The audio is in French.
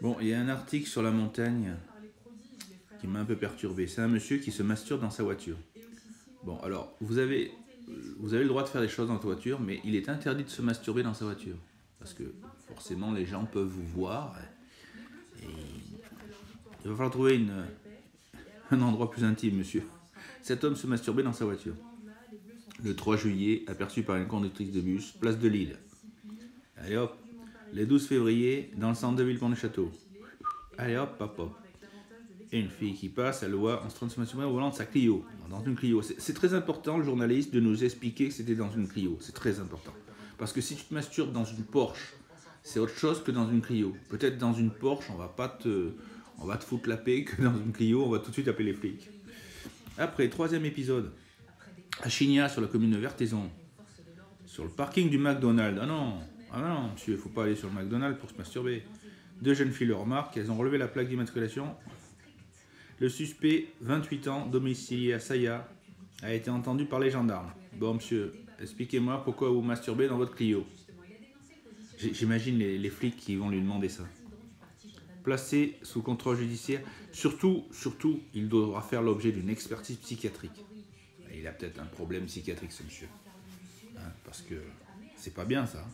Bon, il y a un article sur la montagne qui m'a un peu perturbé. C'est un monsieur qui se masturbe dans sa voiture. Bon, alors, vous avez, vous avez le droit de faire des choses dans votre voiture, mais il est interdit de se masturber dans sa voiture. Parce que forcément, les gens peuvent vous voir. Et il va falloir trouver une, un endroit plus intime, monsieur. Cet homme se masturbait dans sa voiture. Le 3 juillet, aperçu par une conductrice de bus, place de Lille. Allez hop, le 12 février, dans le centre de Villepont-du-Château. Allez hop, hop, hop. Et une fille qui passe, elle le voit de se masturber au volant de sa Clio, dans une Clio. C'est très important, le journaliste, de nous expliquer que c'était dans une Clio. C'est très important. Parce que si tu te masturbes dans une Porsche, c'est autre chose que dans une Clio. Peut-être dans une Porsche, on va pas te, on va te foutre la paix, que dans une Clio, on va tout de suite appeler les flics. Après, troisième épisode. À Chigna, sur la commune de Vertaison. Sur le parking du McDonald's. Ah non, ah non, monsieur, il faut pas aller sur le McDonald's pour se masturber. Deux jeunes filles le remarquent, elles ont relevé la plaque d'immatriculation. Le suspect, 28 ans, domicilié à Saya, a été entendu par les gendarmes. Bon, monsieur, expliquez-moi pourquoi vous masturbez dans votre Clio. J'imagine les, flics qui vont lui demander ça. Placé sous contrôle judiciaire, surtout, surtout, il devra faire l'objet d'une expertise psychiatrique. Il a peut-être un problème psychiatrique, ce monsieur. Hein, parce que c'est pas bien ça.